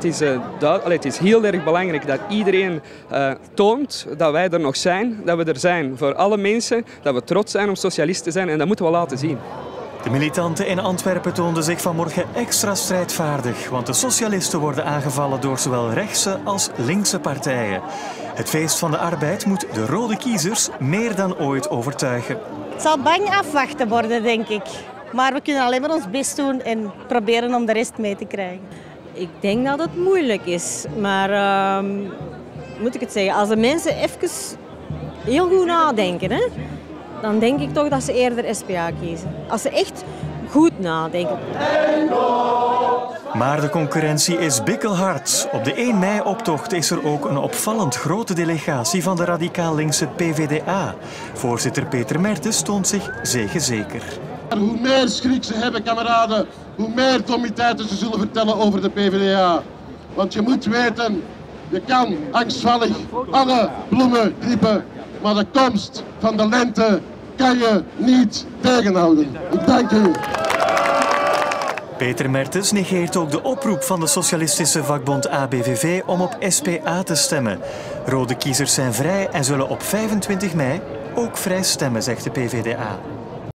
Het is, uh, het is heel erg belangrijk dat iedereen uh, toont dat wij er nog zijn, dat we er zijn voor alle mensen, dat we trots zijn om socialist te zijn en dat moeten we laten zien. De militanten in Antwerpen toonden zich vanmorgen extra strijdvaardig, want de socialisten worden aangevallen door zowel rechtse als linkse partijen. Het feest van de arbeid moet de rode kiezers meer dan ooit overtuigen. Het zal bang afwachten worden, denk ik. Maar we kunnen alleen maar ons best doen en proberen om de rest mee te krijgen. Ik denk dat het moeilijk is, maar uh, moet ik het zeggen, als de mensen even heel goed nadenken, hè, dan denk ik toch dat ze eerder SPA kiezen. Als ze echt goed nadenken. Maar de concurrentie is bikkelhard. Op de 1 mei-optocht is er ook een opvallend grote delegatie van de radicaal-linkse PVDA. Voorzitter Peter Mertens toont zich zeker. Hoe meer schrik ze hebben, kameraden, hoe meer comiteiten ze zullen vertellen over de PvdA. Want je moet weten, je kan angstvallig alle bloemen knippen, maar de komst van de lente kan je niet tegenhouden. Ik dank u. Peter Mertens negeert ook de oproep van de socialistische vakbond ABVV om op SPA te stemmen. Rode kiezers zijn vrij en zullen op 25 mei ook vrij stemmen, zegt de PVDA.